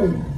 Hallelujah.